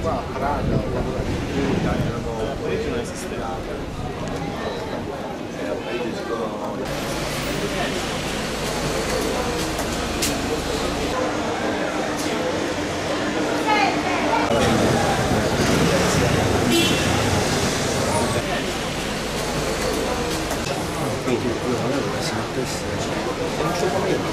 qua a Praga quando la cultura erano la che non esisteva. e a Parigi sono Quindi il colore dove si mettesse è un cioccolino.